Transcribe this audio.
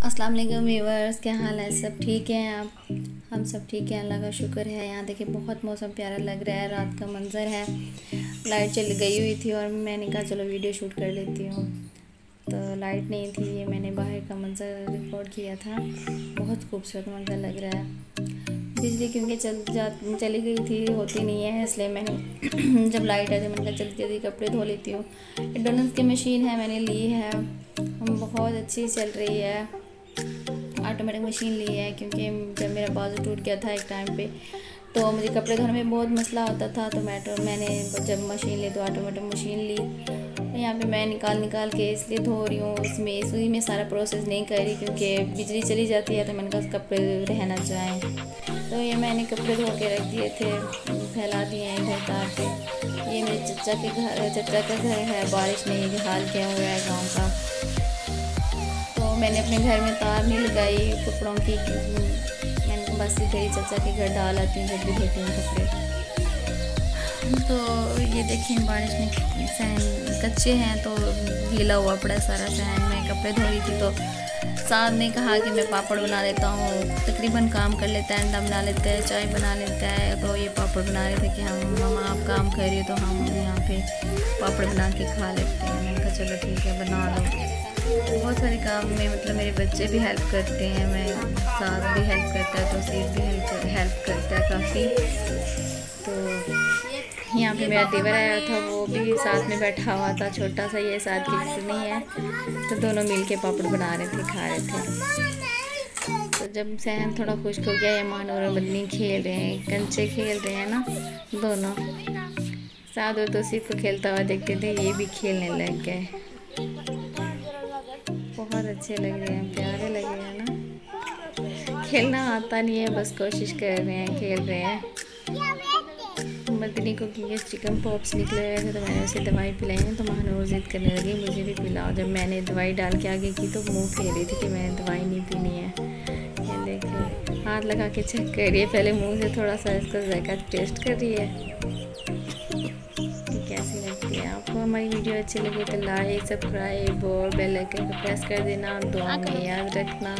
अस्सलाम वालेकुम व्यूवर्स क्या हाल है? सब ठीक हैं आप? हम सब ठीक हैं अल्लाह का शुक्र है। यहाँ देखिए बहुत मौसम प्यारा लग रहा है रात का मंज़र है। लाइट चली गई हुई थी और मैंने कहा चलो वीडियो शूट कर लेती हूँ। तो लाइट नहीं थी ये मैंने बाहर का मंज़र रिकॉर्ड किया था। बहुत खूबसूरत मंज़र लग रहा है। बिजली क्योंकि चल जा चली गई थी होती नहीं है इसलिए मैंने जब लाइट आती मैंने कहा जल्दी जल्दी कपड़े धो लेती हूँ। डोनल्स की मशीन है मैंने ली है। बहुत अच्छी चल रही है। ऑटोमेटिक मशीन ली है क्योंकि जब मेरा बाजू टूट गया था एक टाइम पे तो मुझे कपड़े धोने में बहुत मसला होता था तो मैटो मैंने जब मशीन ली तो ऑटोमेटिक मशीन ली। यहाँ पे मैं निकाल निकाल के इसलिए धो रही हूँ, इसमें, इसी में सारा प्रोसेस नहीं कर रही क्योंकि बिजली चली जाती है तो मैंने कहा कपड़े रहना चाहें तो ये मैंने कपड़े धो के रख दिए थे, फैला दिए हैं इधर तार पे। ये मेरे चचा के घर, चचा का घर है, बारिश ने ये हाल किया हुआ है गाँव का। मैंने अपने घर में तार नहीं लगाई कपड़ों की। मैंने बस इधर ही चाचा के घर डाल आती हूँ जब भी धोती हूँ कपड़े। तो ये देखें, बारिश में सहन कच्चे हैं तो गीला हुआ पड़ा सारा सहन। में कपड़े धो रही थी तो साहब ने कहा कि मैं पापड़ बना लेता हूँ। तकरीबन काम कर लेता है अंडा बना लेता है, चाय बना लेता है। तो ये पापड़ बना रहे थे कि हम, मामा आप काम कर रही हो तो हम यहाँ पे पापड़ बना के खा लेते हैं। मैंने कहा, चलो ठीक है, बना लो। बहुत सारे काम में मतलब मेरे बच्चे भी हेल्प करते हैं, मैं साथ भी हेल्प करता है तो सीट भी हेल्प हेल्प करता है काफ़ी। तो यहाँ पे मेरा देवर आया था, वो भी साथ में बैठा हुआ था, छोटा सा, ये साथ की नहीं है तो दोनों मिल के पापड़ बना रहे थे, खा रहे थे। तो जब सहन थोड़ा खुश हो गया ये मान और बदनी खेल रहे हैं, कंचे खेल रहे हैं ना, दोनों। साथ और तो सिर्फ़ खेलता हुआ देखते थे, ये भी खेलने लग गए। बहुत अच्छे लग रहे हैं, प्यारे लग रहे हैं ना। खेलना आता नहीं है, बस कोशिश कर रहे हैं, खेल रहे हैं। मदनी को किए चिकन पॉप्स निकले हुए थे तो मैंने उसे दवाई पिलाई है तो महानूर जिद करने लगी, मुझे भी पिलाओ। जब मैंने दवाई डाल के आगे की तो मुँह फेर रही थी कि मैंने दवाई नहीं पीनी है। ये देखिए, हाथ लगा के चेक कर रही है, पहले मुँह से थोड़ा सा इसका जायका टेस्ट कर हमारी वीडियो अच्छी लगी तो लाइक सब्सक्राइब और बेल आइकन को प्रेस कर देना। दुआ में याद रखना।